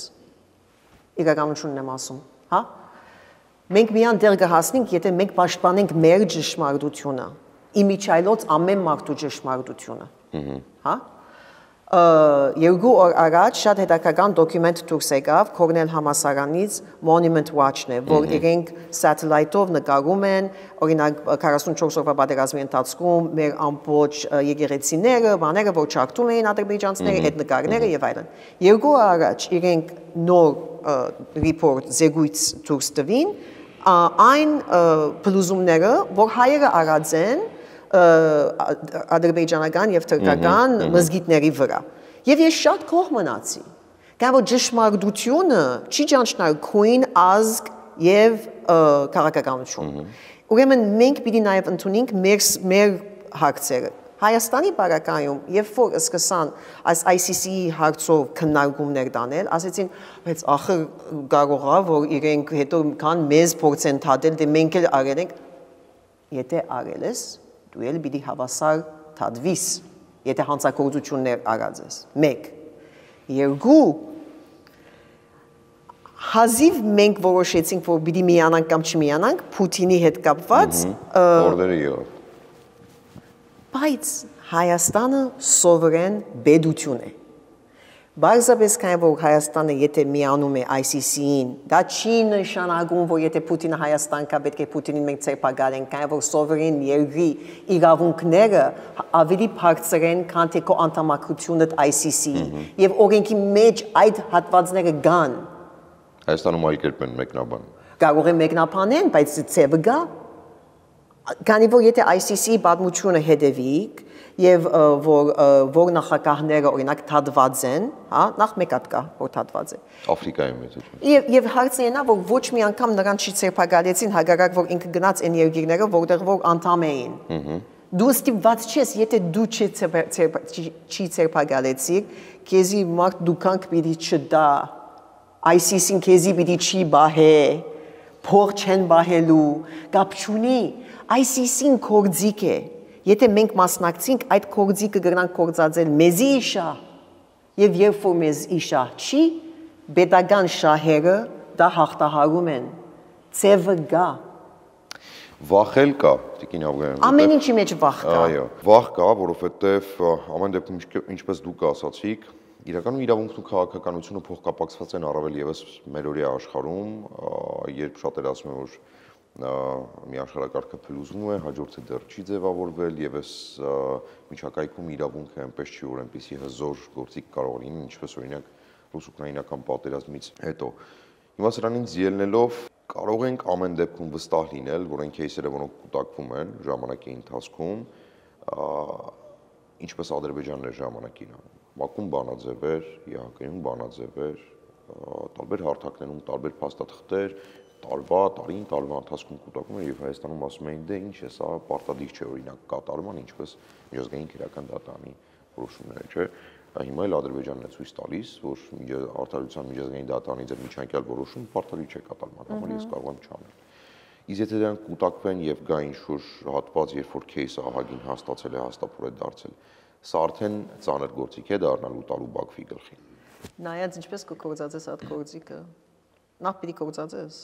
Իրականությունն եմ ասում, հա? Մենք միան դեր կհասնենք, եթե մենք պաշտպանենք մեր ճշմարտությունը, իմիջայլոց ամեն մարդու ճշմարտությունը։ Հա? Երկու օր առաջ շատ հետաքրքրական դոկումենտ դուրս եկավ Cornell համասարանից Monument Watch-ն է, որ իրենք satellite-ով նկարում են, օրինակ 44 օրվա պատերազմի ընթացքում մեր ամբողջ եկեղեցիները, բաները, որ չակտում էին ադրբեջանցիները, այդ նկարները եւ այլն։ Երկու օր առաջ իրենք նոր report զեկույց դուրս տվին, այն փլուզումները, որ հայերը արած են ադրբեջանական եւ թուրքական մզգիտների վրա։ Եվ ես շատ կողմ մնացի։ Կամ որ ճշմարտությունը չի ճանչնալ քույն ազգ եւ քաղաքականություն։ Ուրեմն մենք պիտի նաեւ ընդունենք մեր մեր հարցերը Հայաստանի բարակայում, երբ որ սկսան այս ICC-ի հարցով քննարկումներ տանել, ասեցին, բայց ախր կարող է, որ իրենք հետո կան մեզ փորձեն թադել, դե մենք էլ արել ենք։ Եթե արել ես, դու էլ պիտի հավասար թադվիս, եթե հանցակործություններ արած ես։ 1 երկու հազիվ մենք որոշեցինք, որ պիտի միանանք կամ չմիանանք Պուտինի հետ կապված, օրդերը եղավ Բայց Հայաստանը սովորեն բեդություն է։ Բարձրապես կան որ Հայաստանը եթե միանում է ICC-ին, դա չի նշանակում, որ եթե Պուտինը Հայաստան կա, պետք է Պուտինին մենք ցերպակալ ենք, կան որ սովորեն երկրի իրավունքները ավելի բարձր են, քան թե քո անդամակցությունը ICC-ի։ Եվ օրենքի մեջ այդ հատվածները կան։ Հայաստանում այլ կերպ են մեկնաբան։ Կարող է մեկնաբանեն, բայց ցեվը գա Քանի որ եթե ICC-ի պատմությունը հետևիկ եւ որ որ նախագահները օրինակ թադված են, հա, նախ մեկ հատ կա, որ թադված է։ Աֆրիկայում է դա։ Եվ եւ հարցը այնա, որ ոչ մի անգամ նրան չի ցերպակալեցին հագարակ որ ինքը գնաց այն երկիրները, որտեղ որ անդամ էին։ Ահա դու ստիպված չես, եթե դու չի ցերպակալեցիր, քեզի մարդ դուքանք պիտի չդա, ICC-ին քեզի պիտի չի բահե, փող չեն բահելու, կապ չունի, ICC-ին կորձիկ է։ Եթե մենք մասնակցենք, այդ կորձիկը կգնանք կորձածել մեզի իշա։ Եվ երբ որ մեզ իշա չի, բետական շահերը դա հաղթահարում են։ Ցևը գա։ Վախել կա, Տիկին Աբգանյան։ Ամեն ինչի մեջ վախ կա։ Այո, վախ կա, որովհետև ամեն դեպքում ինչպես դուք ասացիք, իրականում իրավունքն ու քաղաքականությունը փոխկապակցված են առավել եւս մեր օրյա աշխարհում, երբ շատեր ասում են, որ մի աշխարհակարգը փլուզվում է, հաջորդը դեռ չի ձևավորվել եւ այս միջակայքում իրավունքը այնպես չի որ այնպեսի հզոր գործիք կարող լինի, ինչպես օրինակ ռուս-ուկրաինական պատերազմից հետո։ Հիմա սրանից ելնելով կարող ենք ամեն դեպքում վստահ լինել, որ այն кейսերը, որոնք կուտակվում են ժամանակի ընթացքում, ինչպես Ադրբեջանն է ժամանակին անում։ Մակում բանաձև էր, ԵԱՀԿ-ում բանաձև էր, տարբեր հարթակներում տարբեր փաստաթղթեր, տարվա, տարին, տարվա ընթացքում կուտակում են եւ Հայաստանում ասում էին դե ինչ է սա պարտադիր չէ օրինակ կատարման, ինչպես միջազգային քրական դատարանի որոշումները, չէ՞։ Հիմա էլ Ադրբեջանն է ցույց տալիս, որ արտադրության միջազգային դատարանի ձեր միջանկյալ որոշում պարտադիր չէ կատարման համար, ես կարող եմ չանել։ Իսկ եթե դրանք կուտակվեն եւ գա ինչ-որ հատված, երբ որ кейսը ահագին հաստացել է, հաստափոր է դարձել, սա արդեն ծանր գործիք է դառնալու տալու Բաքվի գլխին։ Նայած ինչպես կկործածես այդ գործիքը։ Նախ պիտի կործածես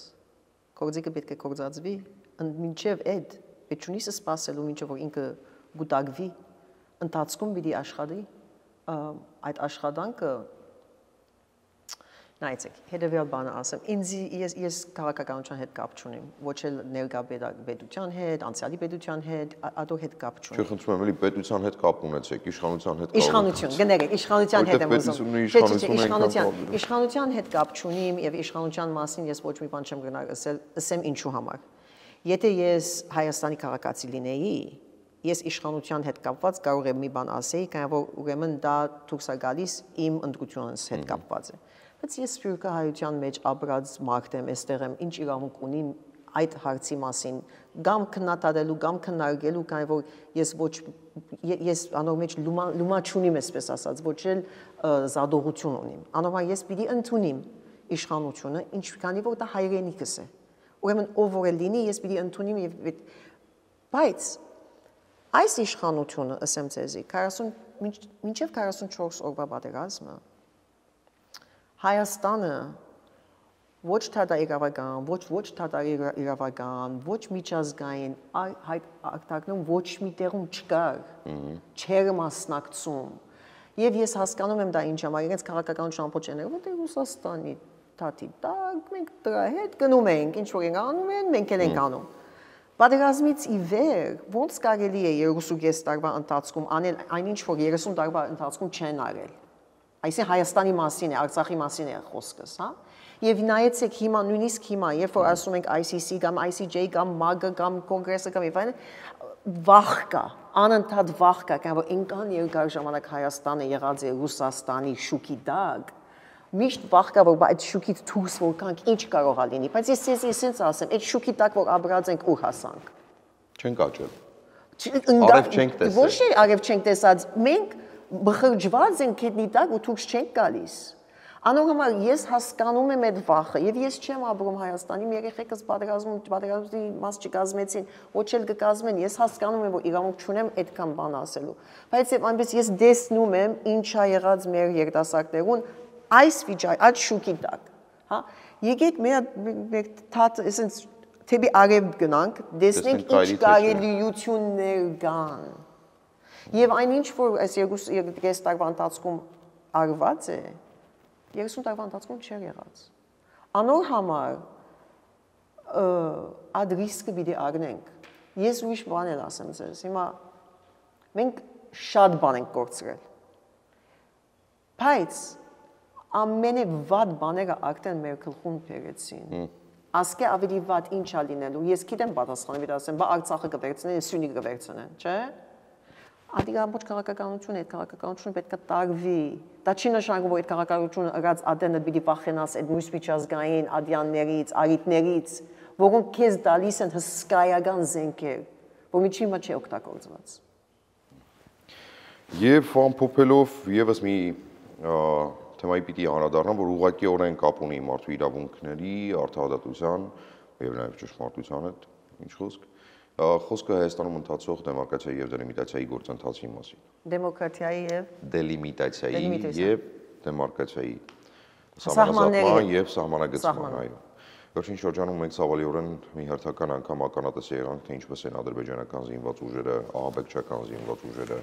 Գործիքը պետք է կործածվի, մինչև այդ պետք չունի սպասելու մինչև որ ինքը գուտակվի, ընթացքում պիտի աշխատի այդ աշխատանքը նայեցեք, հետեւյալ բանը ասեմ, ինձ ես ես քաղաքականության հետ կապ չունեմ, ոչ էլ ներկա պետության հետ, անցյալի պետության հետ, ադո հետ կապ չունեմ։ Չէ, խնդրում եմ, էլի պետության հետ կապ ունեցեք, իշխանության հետ կապ։ Իշխանություն, գներեք, իշխանության հետ եմ ուզում։ Իշխանության, իշխանության հետ կապ չունիմ եւ իշխանության մասին ես ոչ մի բան չեմ գնալ ասել, ասեմ ինչու համար։ Եթե ես Հայաստանի քաղաքացի լինեի, ես իշխանության հետ կապված կարող եմ մի բան ասեի, քանի որ ուրեմն դա դուրս է գալիս իմ ընդգությունից հետ կապված է։ Բայց ես սփյուռքահայության մեջ ապրած մարդ եմ, այստեղ եմ, ինչ իրավունք ունիմ այդ հարցի մասին գամ քննադատելու կամ քննարկելու, քանի որ ես ոչ ես անոր մեջ լումա լումա չունիմ, այսպես ասած, ոչ էլ զադողություն ունիմ։ Անորոշ ես պիտի ընդունիմ իշխանությունը, ինչ քանի որ դա հայրենիքս է։ Ուրեմն ով որ լինի, ես պիտի ընդունիմ եւ բայց այս իշխանությունը, ասեմ ցեզի, 40 մինչև 44 օրվա պատերազմը Հայաստանը ոչ թադա իրավական, ոչ ոչ թադա իրավական, ոչ միջազգային արտակնում ոչ մի տեղում չկար։ Չեր մասնակցում։ Եվ ես հասկանում եմ դա ինչ համար, իրենց քաղաքականության ամբողջները, որտեղ Ռուսաստանի թաթի տակ մենք դրա հետ գնում ենք, ինչ որ ենք անում են, մենք էլ ենք անում։ Պատերազմից ի վեր ոնց կարելի է 30 տարվա ընթացքում անել այնինչ որ 30 տարվա ընթացքում չեն արել Այսինքն Հայաստանի մասին է, Արցախի մասին է խոսքս, հա? Եվ նայեցեք հիմա նույնիսկ հիմա, երբ որ ասում ենք ICC կամ ICJ կամ MAG-ը կամ կոնգրեսը կամ այլն, վախ կա, անընդհատ վախ կա, կամ որ ինքան երկար ժամանակ Հայաստանը եղած է Ռուսաստանի շուկի դակ, միշտ վախ կա, որ այդ շուկից դուրս որ կանք ինչ կարող է լինի, բայց ես ես ասենց ասեմ, այդ շուկի տակ որ ապրած ենք ու հասանք։ Չենք աճել։ Արև չենք տեսել։ Ոչ արև չենք տեսած։ Մենք բխրջված ենք հետնի տակ ու դուք չենք գալիս։ Անոր համար ես հասկանում եմ այդ վախը եւ ես չեմ ապրում Հայաստանի, իմ երեխեքս պատերազմում պատերազմի մաս չկազմեցին, ոչ էլ կկազմեն։ Ես հասկանում եմ, որ իրավունք չունեմ այդքան բան ասելու։ Բայց եւ այնպես ես տեսնում եմ ինչա եղած մեր երիտասարդներուն այս վիճակ, այդ շուկի տակ, հա։ Եկեք մեր մեր թաթ, ասենց թեպի արև գնանք, տեսնենք ինչ կարելիություններ կան։ Եվ այնինչ որ այս երկու տարվա ընթացքում արված է, 30 տարվա ընթացքում չէր եղած։ Անոր համար այդ ռիսկը պիտի առնենք։ Ես ուրիշ բան էլ ասեմ ձեզ։ Հիմա մենք շատ բան ենք կորցրել։ Բայց ամենը վատ բաները արդեն մեր գլխում բերեցին։ Ասկե ավելի վատ ինչա լինելու։ Ես գիտեմ պատասխանը, որ ասեմ, բա Արցախը կվերցնեն, Սյունիքը կվերցնեն, չէ՞ Ադի ամբողջ քաղաքականությունը, այդ քաղաքականությունը պետք է տարվի։ Դա չի նշանակում, որ այդ քաղաքականությունը ըրած ադենը պիտի վախենաս այդ մյուս միջազգային ադյաններից, արիտներից, որոնք քեզ տալիս են հսկայական զենքեր, որ միջի մա չի օգտագործված։ Եվ ամփոփելով եւս մի թեմայի պիտի անդրադառնամ, որ ուղղակիորեն կապ ունի մարդու իրավունքների, արդարադատության եւ նաեւ ճշմարտության հետ, ինչ խոսք խոսքը Հայաստանում ընթացող դեմոկրատիայի եւ դելիմիտացիայի գործընթացի մասին։ Դեմոկրատիայի եւ դելիմիտացիայի եւ դեմոկրատիայի սահմանների եւ սահմանագծման, այո։ Վերջին շրջանում մենք ցավալիորեն մի հերթական անգամ ականատես եղանք, թե ինչպես են ադրբեջանական զինված ուժերը, ահաբեկչական զինված ուժերը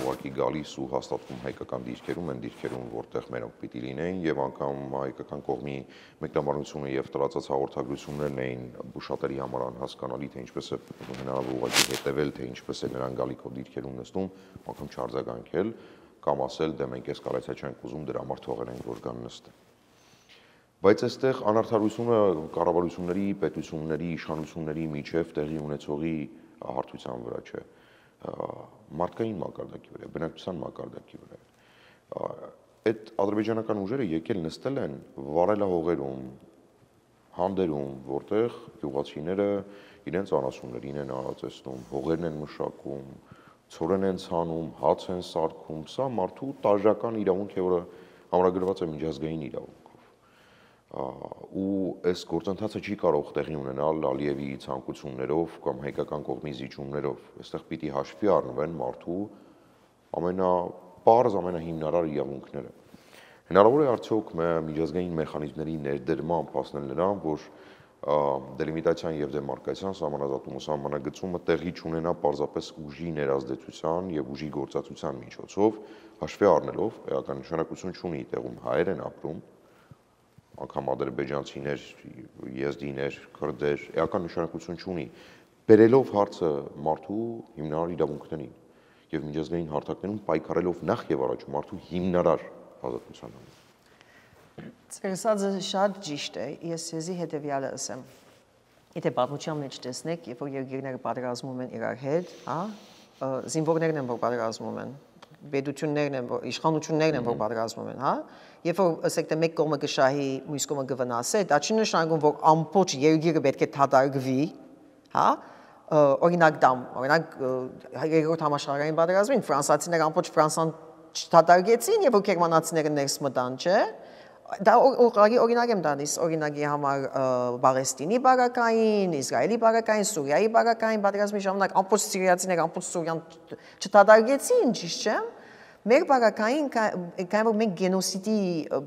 ուղակի գալիս ու հաստատվում հայկական դիրքերում, են դիրքերում, որտեղ մենակ պիտի լինեին եւ անգամ հայկական կողմի մեկնաբանությունը եւ տրածած հաղորդագրություններն էին շատերի համար անհասկանալի, թե ինչպես է հնարավոր ուղակի հետեւել, թե ինչպես է նրան գալիքով դիրքերում նստում, անգամ չարձագանքել կամ ասել դե մենք էս կարեցա չենք ուզում դրա համար թողել ենք որ կան նստեն Բայց այստեղ անարթարությունը կառավարությունների, պետությունների, իշխանությունների միջև տեղի ունեցողի հարթության վրա չէ, մարդկային մակարդակի վրա, բնակչության մակարդակի վրա։ Այդ ադրբեջանական ուժերը եկել նստել են վարելահողերում, հանդերում, որտեղ գյուղացիները իրենց անասուններին են արածեցնում, հողերն են մշակում, ծորեն են ցանում, հաց են սարքում, սա մարդու տաժական իրավունք է, որը համարագրված է միջազգային իրավունք ու այս գործընթացը չի կարող տեղի ունենալ Ալիևի ցանկություններով կամ հայկական կողմի զիջումներով։ Այստեղ պիտի հաշվի առնվեն մարդու ամենապարզ, ամենահիմնարար իրավունքները։ Հնարավոր է արդյոք միջազգային մեխանիզմների ներդրմամբ հասնել նրան, որ դելիմիտացիան եւ դեմարկացիան սահմանազատումը սահմանագծումը տեղի չունենա պարզապես ուժի ներազդեցության եւ ուժի գործածության միջոցով, հաշվի առնելով էական նշանակություն չունի տեղում հայեր են ապրում, անգամ ադրբեջանցիներ, եզդիներ, քրդեր, էական նշանակություն չունի, բերելով հարցը մարդու հիմնարար իրավունքներին եւ միջազգային հարթակներում պայքարելով նախ եւ առաջ մարդու հիմնարար ազատության համար։ Ծերսածը շատ ճիշտ է, ես եզի հետեւյալը ասեմ։ Եթե պատմության մեջ տեսնեք, երբ որ երկիրները պատերազմում են իրար հետ, հա, զինվորներն են որ պատերազմում են, բեդություններն են, որ իշխանություններն են որ պատերազմում են, հա, երբ որ ասեք թե մեկ կողմը կշահի, մյուս կողմը կվնասի, դա չի նշանակում, որ ամբողջ երկիրը պետք է թադարգվի, հա, օրինակ դամ, օրինակ երկրորդ համաշխարհային պատերազմին ֆրանսացիները ամբողջ Ֆրանսան չթադարգեցին եւ որ գերմանացիները ներս մտան, չէ՞ դա օրինակ օրինակ եմ տալիս օրինակի համար Պաղեստինի բարակային, Իսրայելի բարակային, Սուրիայի բարակային պատերազմի ժամանակ ամբողջ սիրիացիները ամբողջ Սուրիան չթադարգեցին, ճիշտ չէ՞ Մեր բակային կային որ մենք գենոսիդի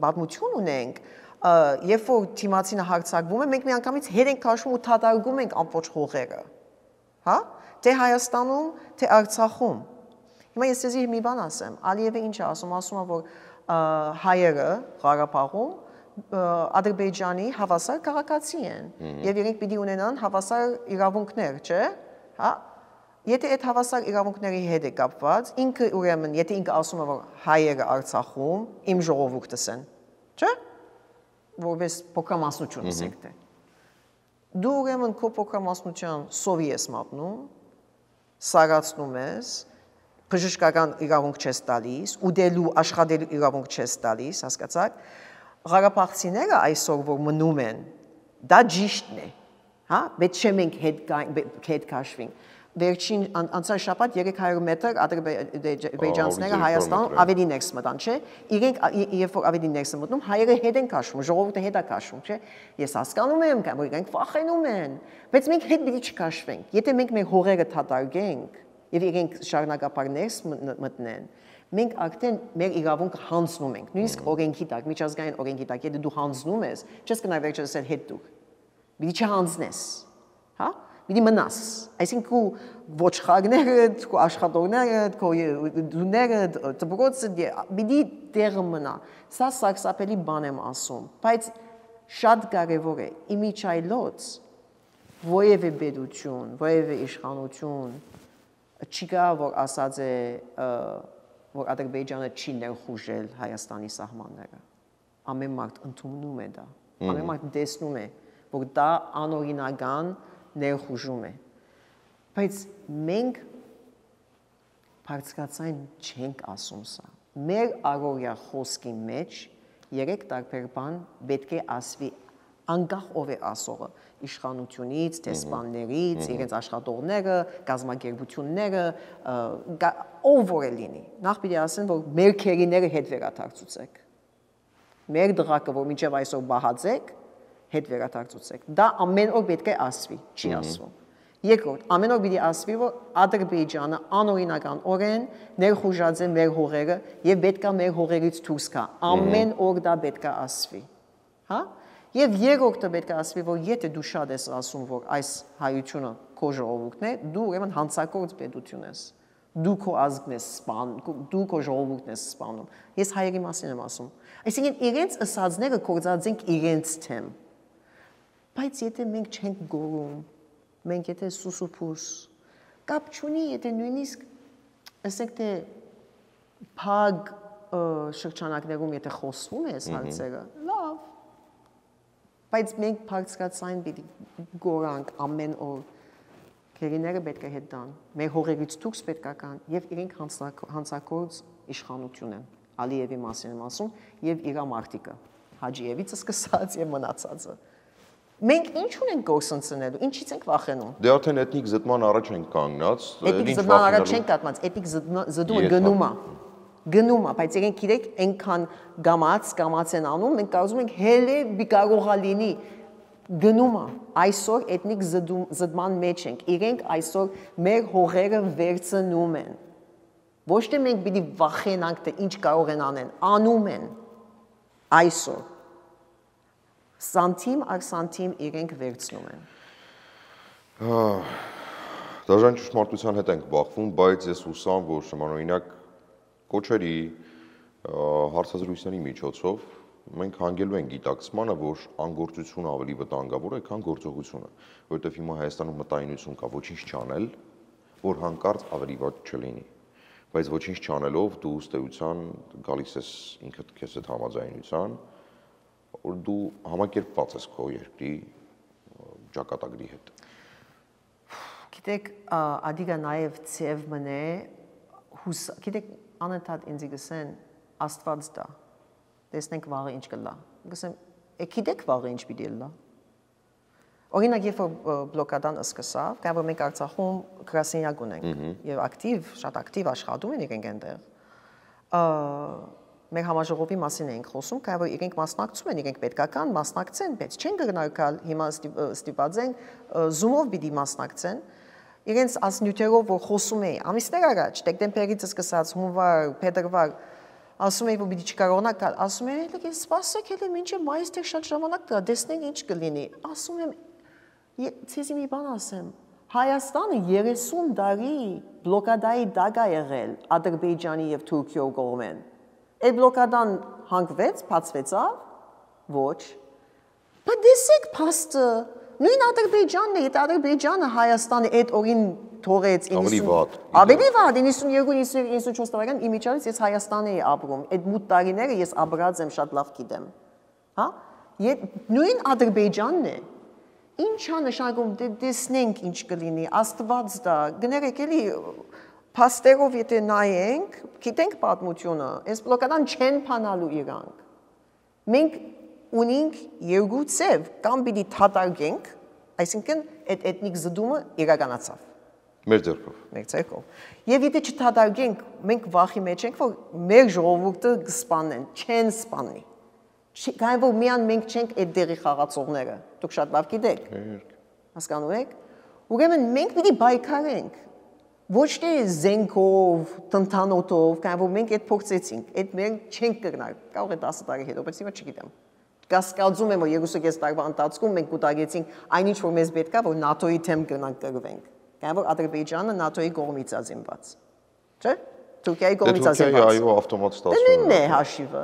պատմություն ունենք, երբ որ թիմացինը հարցակվում է, մենք միանգամից հետ ենք քաշում ու թադարգում ենք ամբողջ հողերը։ Հա? Թե Հայաստանում, թե Արցախում։ Հիմա ես ձեզ մի բան ասեմ։ Ալիևը ինչ է ասում, ասում է որ հայերը Ղարաբաղում Ադրբեջանի հավասար քաղաքացի են եւ իրենք պիտի ունենան հավասար իրավունքներ, չէ՞։ Հա? Եթե այդ հավասար իրավունքների հետ է կապված, ինքը ուրեմն, եթե ինքը ասում է, որ հայերը Արցախում իմ ժողովուրդս են, չէ՞։ Որպես փոքրամասնություն ասենք թե։ Դու ուրեմն քո փոքրամասնության սովի ես մատնում, սարացնում ես, բժշկական իրավունք չես տալիս, ուդելու աշխատելու իրավունք չես տալիս, հասկացաք։ Ղարաբաղցիները այսօր որ մնում են, դա ճիշտն է, հա, բայց չէ մենք հետ հետ քաշվենք վերջին անցյալ շաբաթ 300 մետր ադրբեջանցիները Հայաստանում ավելի ներս մտան, չէ։ Իրենք երբ որ ավելի ներս մտնում, հայերը հետ են քաշում, ժողովուրդը հետ է քաշում, չէ։ Ես հասկանում եմ, որ իրենք վախենում են, բայց մենք հետ պիտի չքաշվենք։ Եթե մենք մեր հողերը թատարգենք եւ իրենք շարունակապար ներս մտնեն, մենք արդեն մեր իրավունքը հանձնում ենք։ Նույնիսկ օրենքի տակ, միջազգային օրենքի տակ, եթե դու հանձնում ես, չես կնա վերջերս հետ դու։ Պիտի չհանձնես։ Հա՞ պիտի մնաս։ Այսինքն ոչխարները, քո աշխատողները, քո դուները, դպրոցը պիտի տեղը մնա։ Սա սարսափելի բան եմ ասում, բայց շատ կարևոր է իմիջայլոց ովևէ բեդություն, ովևէ իշխանություն չկա որ ասած է որ Ադրբեջանը չի ներխուժել Հայաստանի սահմանները։ Ամեն մարդ ընդունում է դա։ Ամեն մարդ տեսնում է, որ դա անօրինական ներխուժում է։ Բայց մենք բարձրացային չենք ասում սա։ Մեր առօրյա խոսքի մեջ երեք տարբեր բան պետք է ասվի անկախ ով է ասողը իշխանությունից, տեսփաններից, իրենց աշխատողները, գազམ་ակերպությունները, ով որ է լինի։ Նախ պիտի ասեն, որ մեր քերիները հետ վերաթարցուցեք։ Մեր դղակը, որ միջև այսօր բահացեք, հետ վերադարձուցեք։ Դա ամեն օր պետք է ասվի, չի ասվում։ Երկրորդ, ամեն օր պիտի ասվի, որ Ադրբեջանը անօրինական օրեն ներխուժած է մեր հողերը եւ պետքա մեր հողերից դուրս գա։ Ամեն օր դա պետքա ասվի։ Հա? Եվ երկրորդը պետք է ասվի, որ եթե դու շատ ես ասում, որ այս հայությունը քո ժողովուրդն է, դու ուրեմն հանցակորձ պետություն ես։ Դու քո ազգն ես սպան, դու քո ժողովուրդն ես սպանում։ Ես հայերի մասին եմ ասում։ Այսինքն իրենց ըսածները կործածենք իրենց թեմ։ Բայց եթե մենք չենք գոռում, մենք եթե սուսուփուս կապ չունի, եթե նույնիսկ ասենք թե փակ շրջանակներում եթե խոսվում է այս հարցերը, լավ։ Բայց մենք բարձրացային պիտի գորանք ամեն օր Քերիները պետք է հետ դան։ Մեր հողերից դուրս պետք է կան եւ իրենք հանցակորձ իշխանություն են։ Ալիևի մասին եմ ասում եւ իրա մարտիկը։ Հաջիևից սկսած եւ մնացածը։ Մենք ինչ ունենք գործընծնելու, ինչից ենք վախենում։ Դե արդեն էթնիկ զտման առաջ ենք կանգնած։ Էթնիկ զտման առաջ չենք կանգնած, էթնիկ զտումը գնում է։ գնում է, բայց իրենք իրեք այնքան գամած, գամած են անում, մենք կարծում ենք հելը մի կարողա լինի գնում է այսօր էթնիկ զդման մեջ ենք իրենք այսօր մեր հողերը վերցնում են ոչ թե մենք պիտի վախենանք թե ինչ կարող են անեն անում են այսօր սանտիմ առ սանտիմ իրենք վերցնում են դաժան ճշմարտության հետ ենք բախվում բայց ես հուսամ որ նմանօրինակ կոչերի հարցազրույցների միջոցով մենք հանգելու ենք գիտակցմանը, որ անգործությունը ավելի վտանգավոր է, քան գործողությունը, որովհետև հիմա Հայաստանում մտայնություն կա ոչինչ չանել, որ հանկարծ ավելի վատ չլինի։ Բայց ոչինչ չանելով դու ըստեյության գալիս ես ինքդ քեզ այդ համաձայնության, որ դու համակերպված ես քո երկրի ճակատագրի հետ։ Գիտեք, ադիգա նաև ծև մնե հուս, գիտեք, անընդհատ ինձ գսեն Աստված դա տեսնենք վաղը ինչ կլա։ Գսեմ, «Է գիտեք վաղը ինչ պիտի լա»։ Օրինակ, երբ որ բլոկադան սկսավ, կա որ մենք Արցախում գրասենյակ ունենք եւ ակտիվ, շատ ակտիվ աշխատում են իրենք այնտեղ։ Մեր համաժողովի մասին ենք խոսում, կա որ իրենք մասնակցում են, իրենք պետքական մասնակցեն, բայց չեն գնարկալ հիմա ստիպած են Zoom-ով պիտի մասնակցեն իրենց ասնյութերով որ խոսում էի ամիսներ առաջ դեկտեմբերից սկսած հունվար, փետրվար ասում էի որ պիտի չկարողանա գալ, ասում էի լեք սպասեք հենց մինչև մայիս դեռ շատ ժամանակ կա, տեսնենք ինչ կլինի։ Ասում եմ ցեզի մի բան ասեմ։ Հայաստանը 30 տարի բլոկադայի դակ է եղել Ադրբեջանի եւ Թուրքիո կողմեն։ Այդ բլոկադան հանգվեց, բացվեցավ։ Ոչ։ Բայց դեսեք փաստը նույն Ադրբեջանն է, այդ Ադրբեջանը Հայաստանը այդ օրին թողեց 90 ավելի վատ ավելի վատ 92 94 տարեկան իմիջիալից ես Հայաստանի էի ապրում այդ մութ տարիները ես ապրած եմ շատ լավ գիտեմ հա? Նույն Ադրբեջանն է ինչ է նշանակում դե տեսնենք ինչ կլինի աստված դա գներեք էլի փաստերով եթե նայենք գիտենք պատմությունը այս բլոկադան չեն փանալու իրանք մենք ունենք երկու ցև կամ պիտի թատարգենք այսինքն այդ էթնիկ զդումը իրականացավ Մեր ձեռքով։ Մեր ձեռքով։ Եվ եթե չթադարգենք, մենք վախի մեջ ենք, որ մեր ժողովուրդը կսպանեն, չեն սպանի։ Կային որ միան մենք չենք այդ դերի խաղացողները։ Դուք շատ լավ գիտեք։ Հասկանում եք։ Ուրեմն մենք պիտի բայկարենք։ Ոչ թե զենքով, տնտանոտով, կային որ մենք այդ փորձեցինք, այդ մենք չենք կրնալ։ Կարող է 10 տարի հետո, բայց հիմա չգիտեմ Կասկածում եմ, որ երկուսուկես տարվա ընթացքում մենք կուտագեցինք այնինչ, որ մեզ պետքա, որ ՆԱՏՕ-ի թեմ գնանք տրվենք։ Կան որ Ադրբեջանը ՆԱՏՕ-ի կողմից է զինված։ Չէ՞։ Թուրքիայի դե կողմից է զինված։ Այո, ավտոմատ դե ստացվում է։ Դե նույնն է հաշիվը։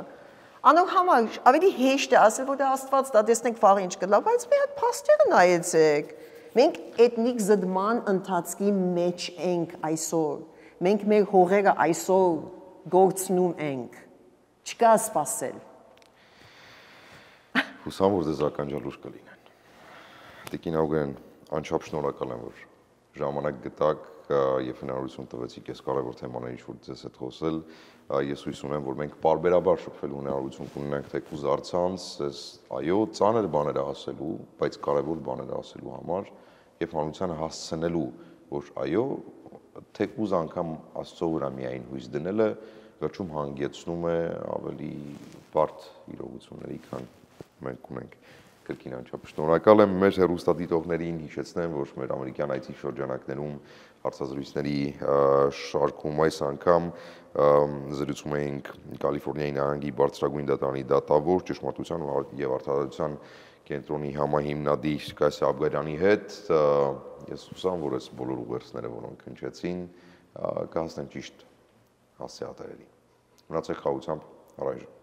Անոր համար ավելի հեշտ է ասել, որ դա Աստված դա տեսնենք վաղը ինչ կլա, բայց մի հատ փաստերը նայեցեք։ Մենք էթնիկ զդման ընթացքի մեջ ենք այսօր։ Մենք մեր հողերը այսօր գործնում ենք։ Չկա սпасել։ Հուսամ որ դες ականջալուր կլինեն։ Տիկին Ագեն, անչափ շնորհակալ եմ որ ժամանակ գտակ եւ հնարավորություն տվեցիք այս կարևոր թեմաների շուրջ ձեզ հետ խոսել։ Ես հույս ունեմ, որ մենք parberabar շփվելու հնարավորություն կունենանք թեկուզ արցանց, այս այո, ծանր բաներ ասելու, բայց կարևոր բաներ ասելու համար եւ հանրությանը հասցնելու, որ այո, թեկուզ անգամ Աստծո վրա միայն հույս դնելը վերջում հանգեցնում է ավելի բարդ իրողությունների, քան մենք ունենք կրկին անչափ շնորհակալ եմ մեր հերոստատիտողներին հիշեցնեմ, որ մեր ամերիկյան IT շրջանակներում հարցազրույցների շարքում այս անգամ զրուցում էինք Կալիֆոռնիայի նահանգի բարձրագույն դատարանի դատավոր ճշմարտության եւ արդարության կենտրոնի համահիմնադիր Կասի Աբգարյանի հետ ես հուսամ, որ այս բոլոր ուղերձները, որոնք հնչեցին, կհասնեն ճիշտ հասցեատերերի։ Մնացեք խաղությամբ առայժմ